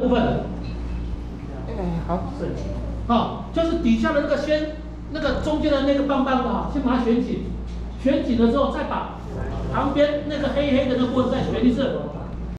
部分。哎，好，好，就是底下的那个先，那个中间的那个棒棒的哈，先把它旋紧，旋紧了之后再把旁边那个黑黑的那部分再旋一次，